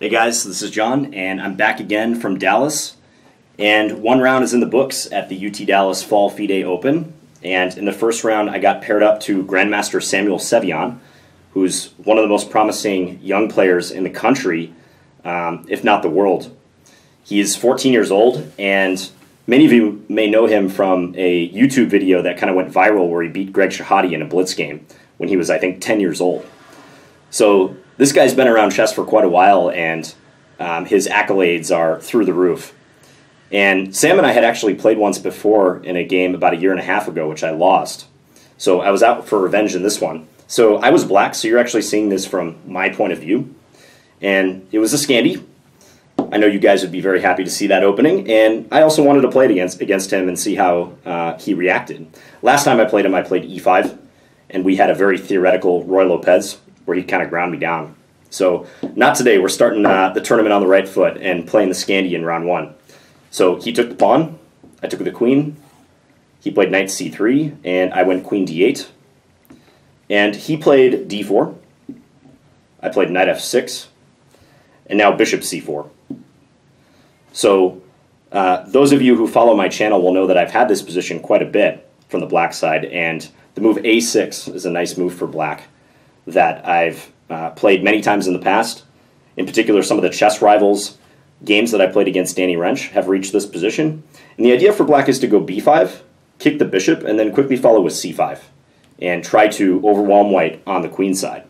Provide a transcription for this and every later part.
Hey guys, this is John, and I'm back again from Dallas. And one round is in the books at the UT Dallas Fall FIDE Open. And in the first round, I got paired up to Grandmaster Samuel Sevian, who's one of the most promising young players in the country, um, if not the world. He is 14 years old, and many of you may know him from a YouTube video that kind of went viral where he beat Greg Shahade in a blitz game when he was, I think, 10 years old. So this guy's been around chess for quite a while, and um, his accolades are through the roof. And Sam and I had actually played once before in a game about a year and a half ago, which I lost. So I was out for revenge in this one. So I was black, so you're actually seeing this from my point of view. And it was a Scandi. I know you guys would be very happy to see that opening, and I also wanted to play it against against him and see how uh, he reacted. Last time I played him, I played e5, and we had a very theoretical Ruy Lopez where he kind of ground me down. So not today. We're starting uh, the tournament on the right foot and playing the Scandi in round one. So he took the pawn, I took the queen. He played knight c3, and I went queen d8. And he played d4. I played knight f6, and now bishop c4. So uh, those of you who follow my channel will know that I've had this position quite a bit from the black side, and the move a6 is a nice move for black that I've uh, played many times in the past. In particular, some of the chess rivals games that I played against Danny Rensch have reached this position. And the idea for black is to go b5, kick the bishop, and then quickly follow with c5 and try to overwhelm white on the queen side.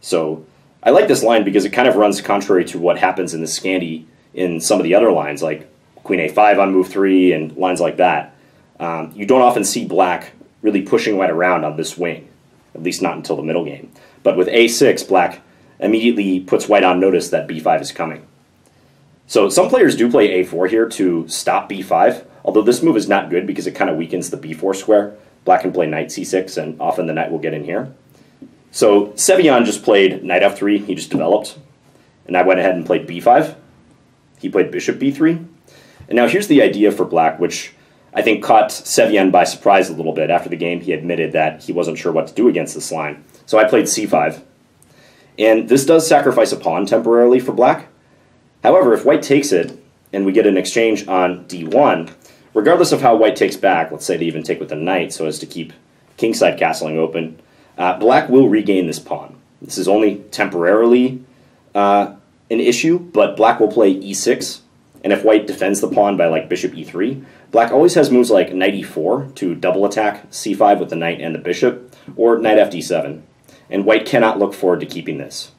So I like this line because it kind of runs contrary to what happens in the Scandi in some of the other lines, like queen a5 on move 3 and lines like that. Um, you don't often see black really pushing white around on this wing at least not until the middle game. But with a6, black immediately puts white on notice that b5 is coming. So some players do play a4 here to stop b5, although this move is not good because it kind of weakens the b4 square. Black can play knight c6, and often the knight will get in here. So Sevian just played knight f3, he just developed, and I went ahead and played b5. He played bishop b3. And now here's the idea for black, which I think caught Sevian by surprise a little bit. After the game, he admitted that he wasn't sure what to do against this line. So I played c5. And this does sacrifice a pawn temporarily for black. However, if white takes it, and we get an exchange on d1, regardless of how white takes back, let's say they even take with the knight so as to keep kingside castling open, uh, black will regain this pawn. This is only temporarily uh, an issue, but black will play e6, and if white defends the pawn by like bishop e3, Black always has moves like knight e4 to double attack c5 with the knight and the bishop, or knight fd7. And white cannot look forward to keeping this.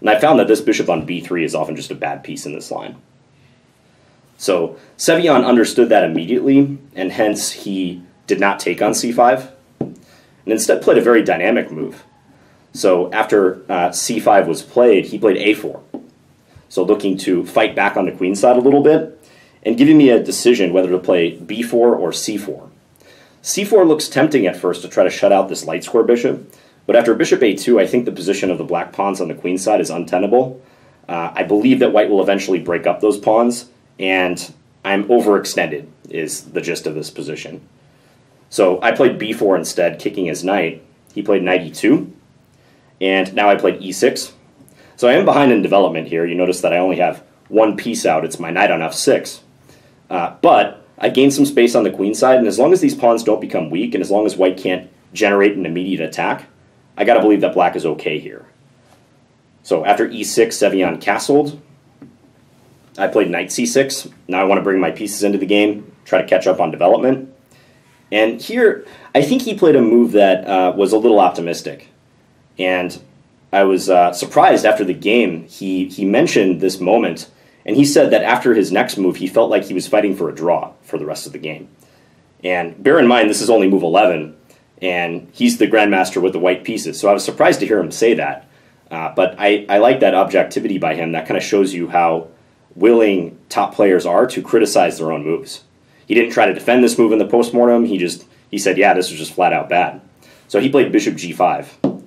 And I found that this bishop on b3 is often just a bad piece in this line. So Sevian understood that immediately, and hence he did not take on c5, and instead played a very dynamic move. So after uh, c5 was played, he played a4. So looking to fight back on the queen side a little bit, and giving me a decision whether to play b4 or c4. c4 looks tempting at first to try to shut out this light square bishop, but after bishop a2, I think the position of the black pawns on the queen side is untenable. Uh, I believe that white will eventually break up those pawns, and I'm overextended, is the gist of this position. So I played b4 instead, kicking his knight. He played knight e2, and now I played e6. So I am behind in development here. You notice that I only have one piece out. It's my knight on f6. Uh, but I gain some space on the queen side, and as long as these pawns don't become weak, and as long as white can't generate an immediate attack, I gotta believe that black is okay here. So after e6, Sevian castled. I played knight c6. Now I want to bring my pieces into the game, try to catch up on development. And here, I think he played a move that uh, was a little optimistic. And I was uh, surprised after the game. He, he mentioned this moment and he said that after his next move, he felt like he was fighting for a draw for the rest of the game. And bear in mind, this is only move 11, and he's the grandmaster with the white pieces. So I was surprised to hear him say that. Uh, but I, I like that objectivity by him. That kind of shows you how willing top players are to criticize their own moves. He didn't try to defend this move in the postmortem. He just he said, "Yeah, this was just flat out bad." So he played bishop g5,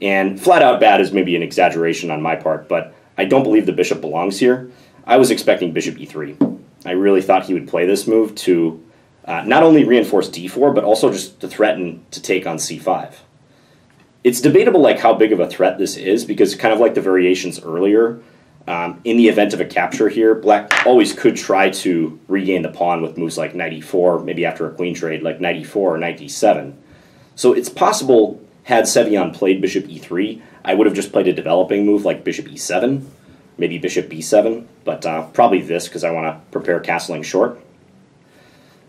and flat out bad is maybe an exaggeration on my part, but I don't believe the bishop belongs here. I was expecting bishop e3. I really thought he would play this move to uh, not only reinforce d4, but also just to threaten to take on c5. It's debatable like how big of a threat this is because kind of like the variations earlier, Um, in the event of a capture here, black always could try to regain the pawn with moves like knight e4, maybe after a queen trade, like knight e4 or knight d7. So it's possible, had Sevian played bishop e3, I would have just played a developing move like bishop e7, maybe bishop b7, but uh, probably this because I want to prepare castling short.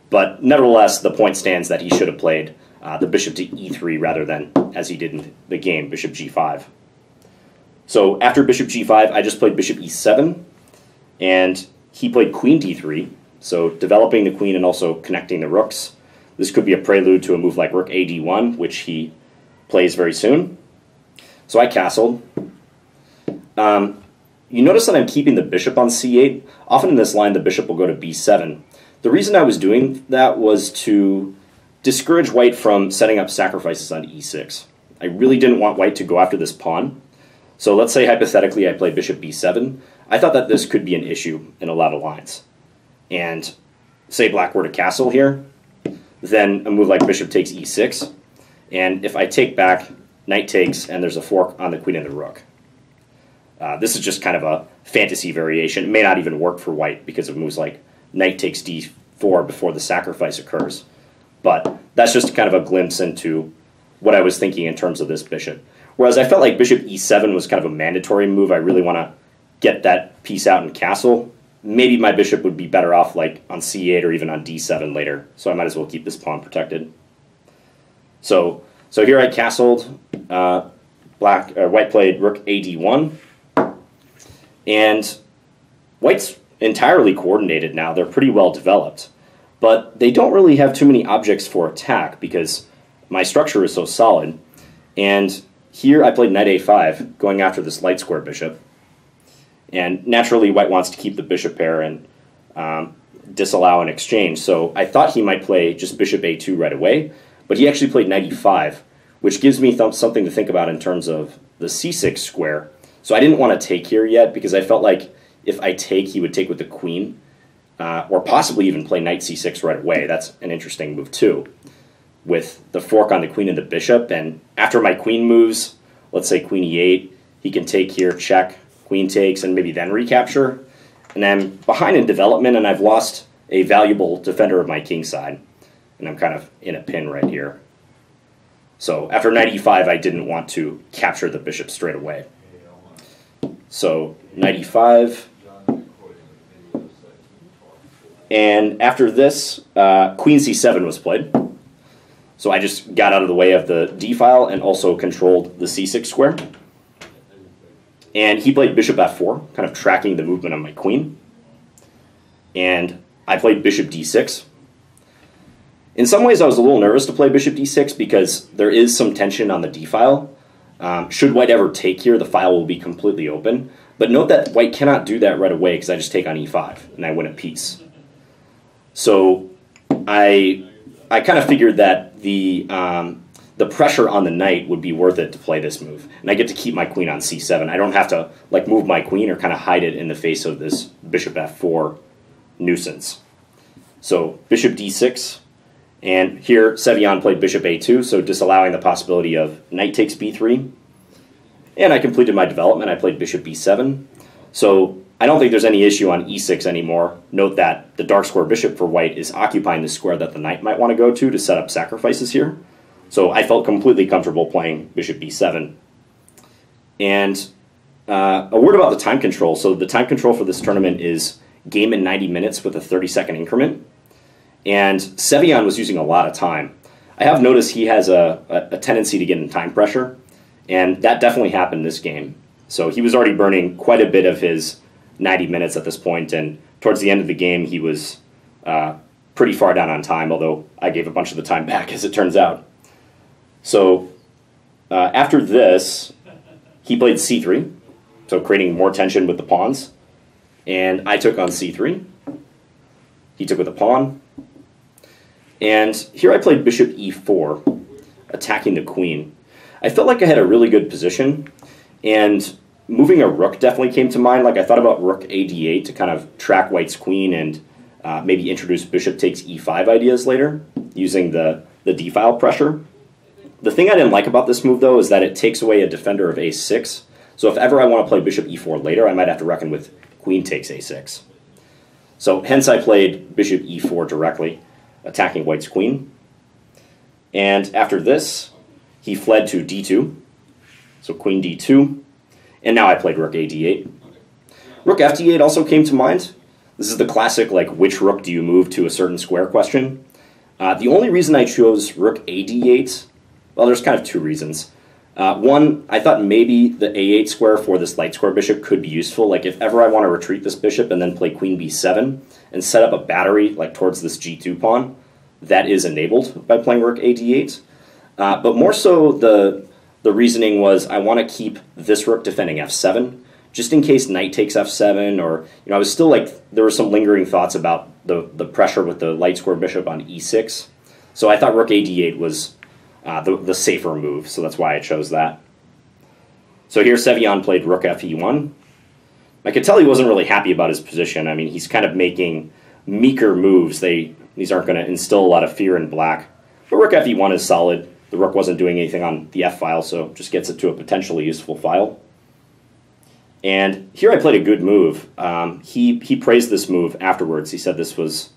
But nevertheless, the point stands that he should have played uh, the bishop to e3 rather than, as he did in the game, bishop g5. So after bishop g5, I just played bishop e7, and he played queen d3, so developing the queen and also connecting the rooks. This could be a prelude to a move like rook a d1, which he plays very soon. So I castled. Um, you notice that I'm keeping the bishop on c8. Often in this line, the bishop will go to b7. The reason I was doing that was to discourage white from setting up sacrifices on e6. I really didn't want white to go after this pawn. So let's say hypothetically I play bishop b7. I thought that this could be an issue in a lot of lines. And say black were to castle here, then a move like bishop takes e6. And if I take back, knight takes, and there's a fork on the queen and the rook. Uh, this is just kind of a fantasy variation. It may not even work for white because of moves like knight takes d4 before the sacrifice occurs. But that's just kind of a glimpse into what I was thinking in terms of this bishop. Whereas I felt like bishop e7 was kind of a mandatory move. I really want to get that piece out in castle. Maybe my bishop would be better off like on c8 or even on d7 later. So I might as well keep this pawn protected. So so here I castled. Uh, black uh, white played rook a d1, and white's entirely coordinated now. They're pretty well developed but they don't really have too many objects for attack because my structure is so solid. And here I played knight a5, going after this light square bishop. And naturally, white wants to keep the bishop pair and um, disallow an exchange. So I thought he might play just bishop a2 right away, but he actually played knight e5, which gives me th something to think about in terms of the c6 square. So I didn't want to take here yet because I felt like if I take, he would take with the queen uh, or possibly even play knight c6 right away. That's an interesting move too, with the fork on the queen and the bishop. And after my queen moves, let's say queen e8, he can take here, check, queen takes, and maybe then recapture. And I'm behind in development, and I've lost a valuable defender of my king side. And I'm kind of in a pin right here. So after knight e5, I didn't want to capture the bishop straight away. So 95. and after this, uh, queen c7 was played. So I just got out of the way of the d file and also controlled the c6 square. And he played bishop f4, kind of tracking the movement of my queen. And I played bishop d6. In some ways, I was a little nervous to play bishop d6 because there is some tension on the d file. Um, should white ever take here, the file will be completely open. But note that white cannot do that right away because I just take on e5 and I win a piece. So I I kind of figured that the um, the pressure on the knight would be worth it to play this move, and I get to keep my queen on c7. I don't have to like move my queen or kind of hide it in the face of this bishop f4 nuisance. So bishop d6, and here Sevian played bishop a2, so disallowing the possibility of knight takes b3. And I completed my development. I played bishop b7. So I don't think there's any issue on e6 anymore. Note that the dark square bishop for white is occupying the square that the knight might want to go to to set up sacrifices here. So I felt completely comfortable playing bishop b7. And uh, a word about the time control. So the time control for this tournament is game in 90 minutes with a 30 second increment. And Sevian was using a lot of time. I have noticed he has a, a, a tendency to get in time pressure, and that definitely happened this game. So he was already burning quite a bit of his 90 minutes at this point, and towards the end of the game, he was uh, pretty far down on time, although I gave a bunch of the time back, as it turns out. So uh, after this, he played c3, so creating more tension with the pawns, and I took on c3. He took with a pawn, and here I played bishop e4, attacking the queen. I felt like I had a really good position, and moving a rook definitely came to mind. Like I thought about rook ad8 to kind of track white's queen and uh, maybe introduce bishop takes e5 ideas later using the, the d file pressure. The thing I didn't like about this move though is that it takes away a defender of a6. So if ever I want to play bishop e4 later, I might have to reckon with queen takes a6. So hence I played bishop e4 directly, attacking white's queen. And after this, he fled to d2. So queen d2. And now I played rook a d8. Rook f d8 also came to mind. This is the classic, like, which rook do you move to a certain square question. Uh, the only reason I chose rook a d8, well, there's kind of two reasons. Uh, one, I thought maybe the a8 square for this light square bishop could be useful. Like if ever I want to retreat this bishop and then play queen b7 and set up a battery like towards this g2 pawn, that is enabled by playing rook a d8. Uh, but more so, the the reasoning was I want to keep this rook defending f7 just in case knight takes f7 or you know I was still like there were some lingering thoughts about the the pressure with the light square bishop on e6. So I thought rook a d8 was uh, the, the safer move, so that's why I chose that. So here Sevian played rook fe1. he wasn't really happy about his position. I mean, he's kind of making meeker moves. They These aren't going to instill a lot of fear in black. But rook fe1 is solid. The rook wasn't doing anything on the f file, so just gets it to a potentially useful file. And here I played a good move. Um, he, he praised this move afterwards. He said this was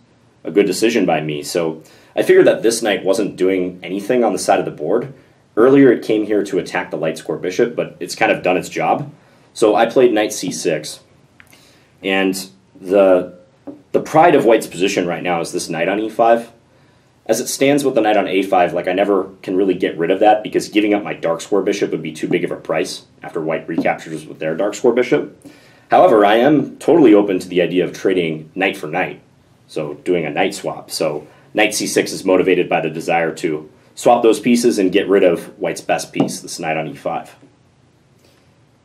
a good decision by me. So I figured that this knight wasn't doing anything on the side of the board. Earlier it came here to attack the light square bishop, but it's kind of done its job. So I played knight c6. And the, the pride of white's position right now is this knight on e5. As it stands with the knight on a5, like I never can really get rid of that because giving up my dark square bishop would be too big of a price after white recaptures with their dark square bishop. However, I am totally open to the idea of trading knight for knight, so doing a knight swap. So Knight c6 is motivated by the desire to swap those pieces and get rid of white's best piece, this knight on e5.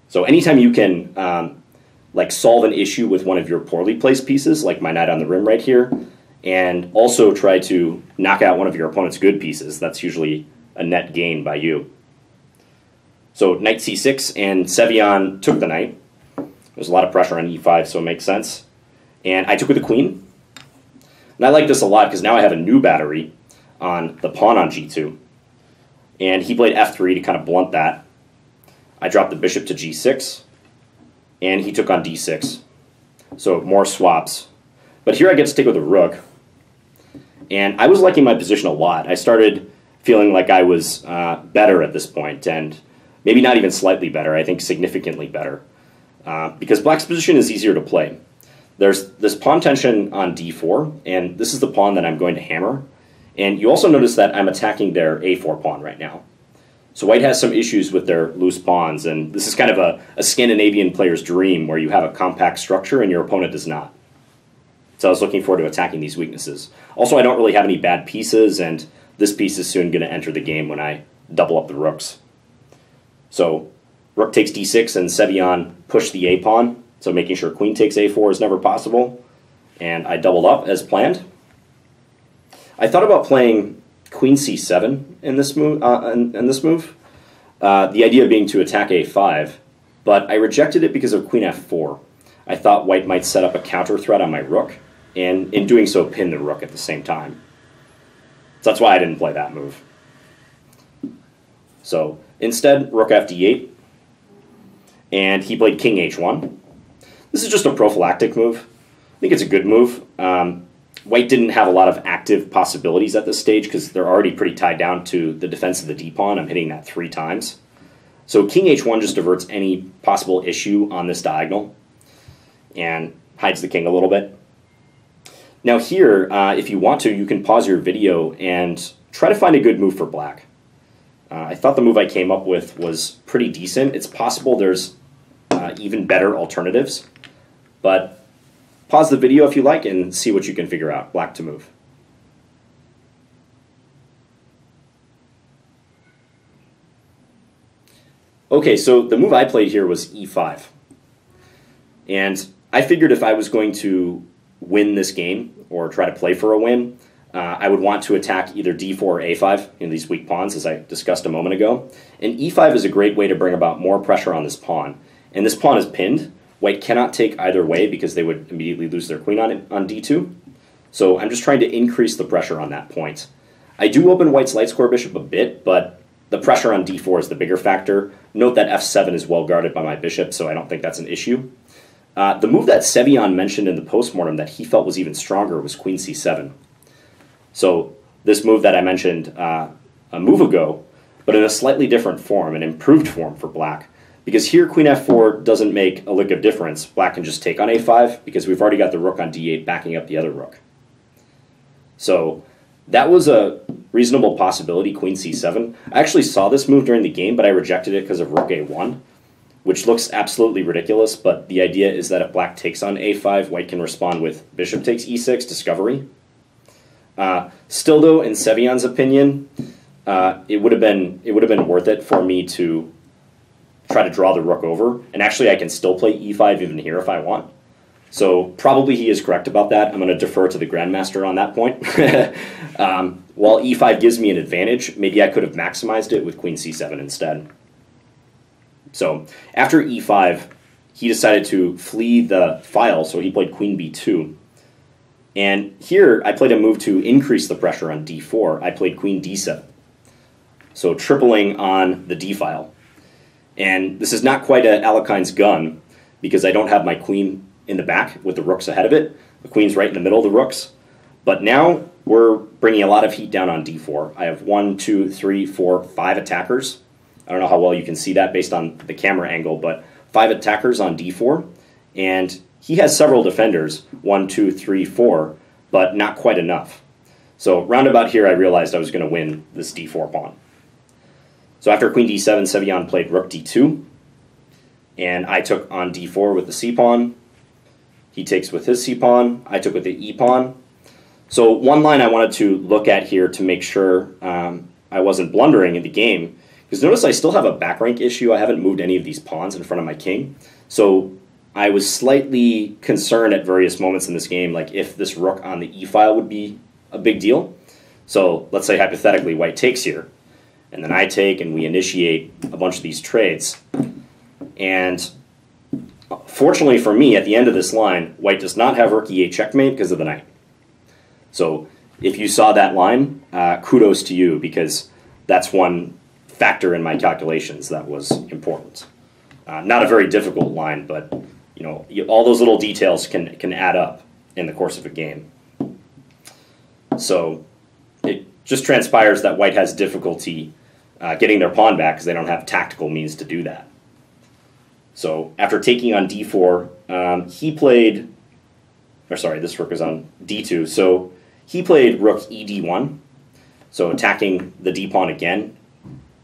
So anytime you can um, like solve an issue with one of your poorly placed pieces, like my knight on the rim right here, and also try to knock out one of your opponent's good pieces, that's usually a net gain by you. So knight c6, and Sevian took the knight. There's a lot of pressure on e5, so it makes sense. And I took with the queen, and I like this a lot because now I have a new battery on the pawn on g2. And he played f3 to kind of blunt that. I dropped the bishop to g6, and he took on d6. So more swaps. But here I get to take with a rook. And I was liking my position a lot. I started feeling like I was uh, better at this point, and maybe not even slightly better, I think significantly better. Uh, because black's position is easier to play. There's this pawn tension on d4, and this is the pawn that I'm going to hammer. And you also notice that I'm attacking their a4 pawn right now. So white has some issues with their loose pawns, and this is kind of a, a Scandinavian player's dream where you have a compact structure and your opponent does not. So I was looking forward to attacking these weaknesses. Also, I don't really have any bad pieces, and this piece is soon going to enter the game when I double up the rooks. So rook takes d6, and Sevian pushed the a pawn. So making sure queen takes a4 is never possible. And I doubled up as planned. I thought about playing queen c7 in this move. Uh, in, in, this move, uh, the idea being to attack a5, but I rejected it because of queen f4. I thought white might set up a counter threat on my rook, and in doing so, pin the rook at the same time. So that's why I didn't play that move. So instead, rook f d8, and he played king h1. This is just a prophylactic move. I think it's a good move. Um, White didn't have a lot of active possibilities at this stage because they're already pretty tied down to the defense of the d pawn. I'm hitting that three times. So king h1 just diverts any possible issue on this diagonal and hides the king a little bit. Now here, uh, if you want to, you can pause your video and try to find a good move for black. Uh, I thought the move I came up with was pretty decent. It's possible there's uh, even better alternatives. But pause the video if you like and see what you can figure out. Black to move. Okay, so the move I played here was e5. And I figured if I was going to win this game or try to play for a win, uh, I would want to attack either d4 or a5 in these weak pawns, as I discussed a moment ago. And e5 is a great way to bring about more pressure on this pawn. And this pawn is pinned, White cannot take either way because they would immediately lose their queen on, on d2. So I'm just trying to increase the pressure on that point. I do open White's light square bishop a bit, but the pressure on d4 is the bigger factor. Note that f7 is well guarded by my bishop, so I don't think that's an issue. Uh, the move that Sevian mentioned in the postmortem that he felt was even stronger was queen c7. So this move that I mentioned uh, a move ago, but in a slightly different form, an improved form for black. Because here queen f4 doesn't make a lick of difference. Black can just take on a5 because we've already got the rook on d8 backing up the other rook. So that was a reasonable possibility, queen c7. I actually saw this move during the game, but I rejected it because of rook a1, which looks absolutely ridiculous, but the idea is that if black takes on a5, white can respond with bishop takes e6, discovery. Uh, still, though, in Sevian's opinion, uh, it would have been it would have been worth it for me to try to draw the rook over, and actually I can still play e5 even here if I want. So probably he is correct about that. I'm going to defer to the grandmaster on that point. um, while e5 gives me an advantage, maybe I could have maximized it with queen c7 instead. So after e5, he decided to flee the file, so he played queen b2. And here I played a move to increase the pressure on d4. I played queen d7. So tripling on the d file. And this is not quite a Alekhine's gun because I don't have my queen in the back with the rooks ahead of it. The queen's right in the middle of the rooks. But now we're bringing a lot of heat down on d4. I have one, two, three, four, five attackers. I don't know how well you can see that based on the camera angle, but five attackers on d4. And he has several defenders, one, two, three, four, but not quite enough. So roundabout here, I realized I was going to win this d4 pawn. So after queen d7, Sevian played rook d2, and I took on d4 with the c pawn. He takes with his c pawn. I took with the e pawn. So one line I wanted to look at here to make sure um, I wasn't blundering in the game, because notice I still have a back rank issue. I haven't moved any of these pawns in front of my king. So I was slightly concerned at various moments in this game, like if this rook on the e file would be a big deal. So let's say hypothetically white takes here and then I take and we initiate a bunch of these trades. And fortunately for me, at the end of this line, white does not have rook e8 checkmate because of the knight. So if you saw that line, uh, kudos to you because that's one factor in my calculations that was important. Uh, not a very difficult line, but you know all those little details can can add up in the course of a game. So just transpires that white has difficulty uh, getting their pawn back because they don't have tactical means to do that. So after taking on d4, um, he played, or sorry, this rook is on d2. So he played rook ed1, so attacking the d pawn again.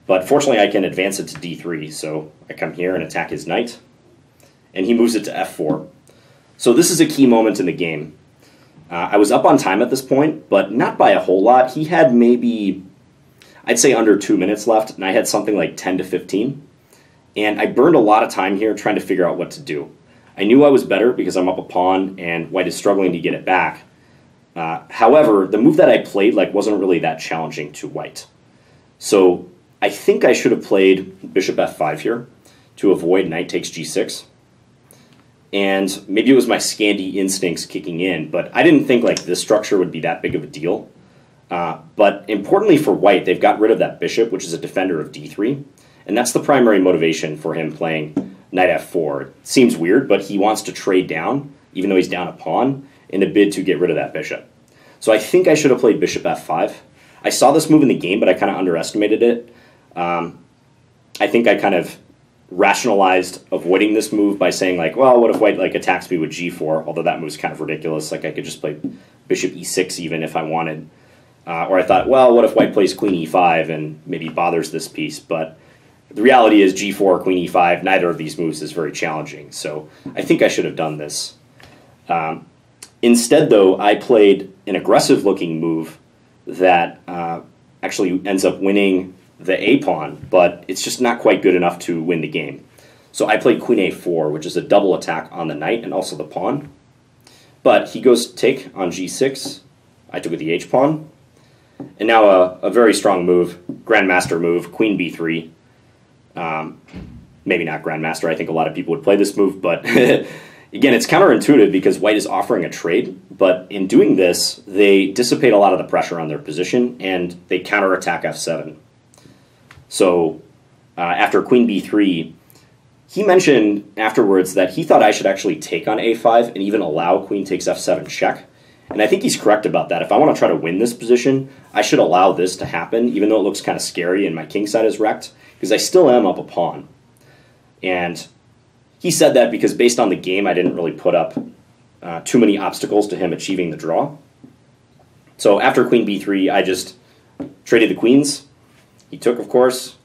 But fortunately, I can advance it to d3. So I come here and attack his knight, and he moves it to f4. So this is a key moment in the game. Uh, I was up on time at this point, but not by a whole lot. He had maybe I'd say under two minutes left, and I had something like 10 to 15. And I burned a lot of time here trying to figure out what to do. I knew I was better because I'm up a pawn and white is struggling to get it back. Uh, however, the move that I played like wasn't really that challenging to white. So I think I should have played bishop f5 here to avoid knight takes g6. And maybe it was my Scandi instincts kicking in, but I didn't think like this structure would be that big of a deal. Uh, but importantly for white, they've got rid of that bishop, which is a defender of d3. And that's the primary motivation for him playing knight f4. It seems weird, but he wants to trade down, even though he's down a pawn, in a bid to get rid of that bishop. So I think I should have played bishop f5. I saw this move in the game, but I kind of underestimated it. Um, I think I kind of rationalized avoiding this move by saying like, well, what if white like attacks me with g4? Although that move's kind of ridiculous. Like I could just play bishop e6 even if I wanted. Uh, or I thought, well, what if white plays queen e5 and maybe bothers this piece? But the reality is g4, queen e5, neither of these moves is very challenging. So I think I should have done this. Um, instead, though, I played an aggressive looking move that uh, actually ends up winning the a pawn, but it's just not quite good enough to win the game. So I played queen a4, which is a double attack on the knight and also the pawn. But he goes take on g6. I took with the h pawn. And now a, a very strong move, Grandmaster move, Queen b3. Um, maybe not Grandmaster. I think a lot of people would play this move, but again, it's counterintuitive because White is offering a trade, but in doing this, they dissipate a lot of the pressure on their position and they counterattack f7. So after queen b3, he mentioned afterwards that he thought I should actually take on a5 and even allow queen takes f7 check. And I think he's correct about that. If I want to try to win this position, I should allow this to happen, even though it looks kind of scary and my king side is wrecked, because I still am up a pawn. And he said that because based on the game, I didn't really put up uh, too many obstacles to him achieving the draw. So after queen b3, I just traded the queens. He took, of course.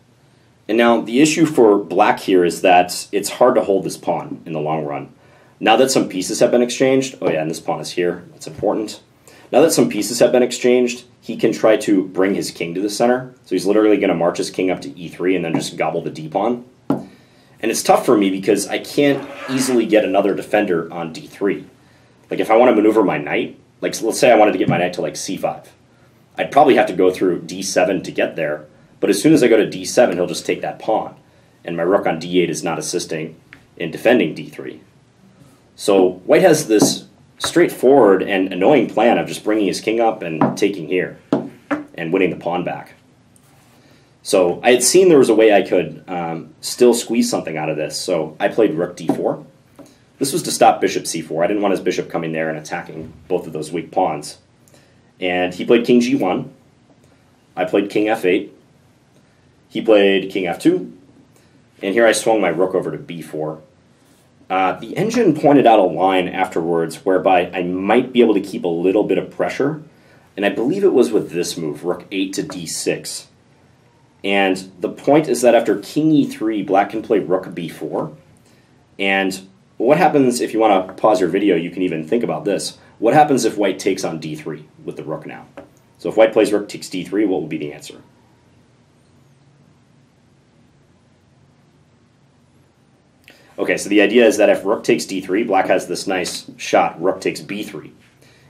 And now the issue for black here is that it's hard to hold this pawn in the long run. Now that some pieces have been exchanged, oh yeah, and this pawn is here, that's important. Now that some pieces have been exchanged, he can try to bring his king to the center. So he's literally going to march his king up to e3 and then just gobble the d pawn. And it's tough for me because I can't easily get another defender on d3. Like if I want to maneuver my knight, like let's say I wanted to get my knight to like c5, I'd probably have to go through d7 to get there. But as soon as I go to d7, he'll just take that pawn, and my rook on d8 is not assisting in defending d3. So white has this straightforward and annoying plan of just bringing his king up and taking here and winning the pawn back. So I had seen there was a way I could um, still squeeze something out of this, so I played rook d4. This was to stop bishop c4. I didn't want his bishop coming there and attacking both of those weak pawns. And he played king g1. I played king f8. He played king f2. And here I swung my rook over to b4. Uh, the engine pointed out a line afterwards whereby I might be able to keep a little bit of pressure. And I believe it was with this move, rook 8 to d6. And the point is that after king e3, black can play rook b4. And what happens if you want to pause your video, you can even think about this. What happens if white takes on d3 with the rook now? So if white plays rook takes d3, what would be the answer? Okay, so the idea is that if rook takes d3, black has this nice shot, rook takes b3.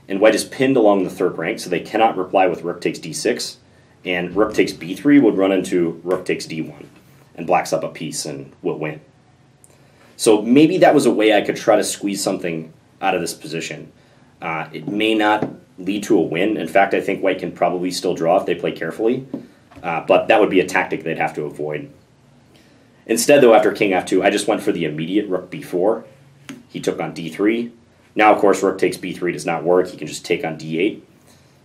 And white is pinned along the third rank, so they cannot reply with rook takes d6. And rook takes b3 would run into rook takes d1. And black's up a piece and will win. So maybe that was a way I could try to squeeze something out of this position. Uh, it may not lead to a win. In fact, I think white can probably still draw if they play carefully. Uh, but that would be a tactic they'd have to avoid. Instead, though, after king f2, I just went for the immediate rook b4. He took on d3. Now, of course, rook takes b3 does not work. He can just take on d8.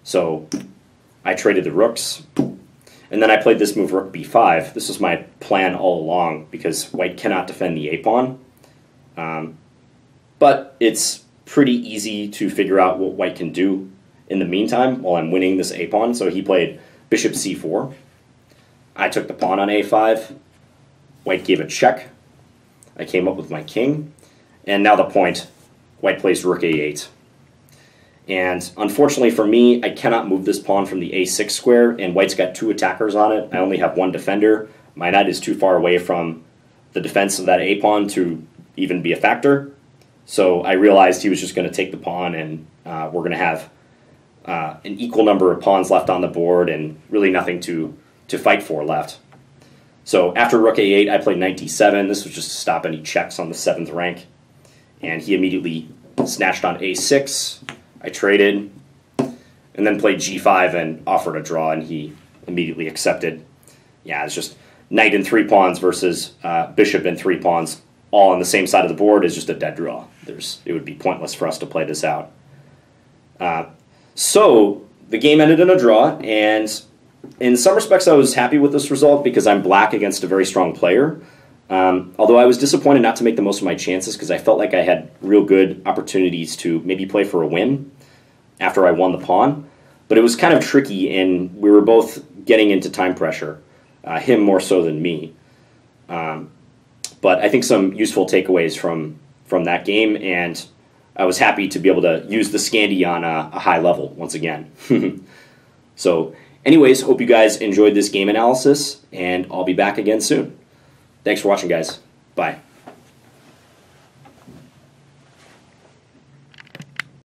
So I traded the rooks. And then I played this move, rook b5. This was my plan all along because white cannot defend the a pawn. Um, but it's pretty easy to figure out what white can do in the meantime while I'm winning this a pawn. So he played bishop c4. I took the pawn on a5. White gave a check. I came up with my king. And now the point, white plays rook a8. And unfortunately for me, I cannot move this pawn from the a6 square, and white's got two attackers on it. I only have one defender. My knight is too far away from the defense of that a pawn to even be a factor. So I realized he was just going to take the pawn, and uh, we're going to have uh, an equal number of pawns left on the board, and really nothing to to fight for left. So after rook a8, I played knight d7. This was just to stop any checks on the seventh rank, and he immediately snatched on a6. I traded, and then played g5 and offered a draw, and he immediately accepted. Yeah, it's just knight and three pawns versus uh, bishop and three pawns all on the same side of the board is just a dead draw. There's, it would be pointless for us to play this out. Uh, so the game ended in a draw, and in some respects, I was happy with this result because I'm black against a very strong player. Um, although I was disappointed not to make the most of my chances because I felt like I had real good opportunities to maybe play for a win after I won the pawn. But it was kind of tricky, and we were both getting into time pressure, uh, him more so than me. Um, but I think some useful takeaways from from that game, and I was happy to be able to use the Scandi on a, a high level once again. so, anyways, hope you guys enjoyed this game analysis, and I'll be back again soon. Thanks for watching, guys. Bye.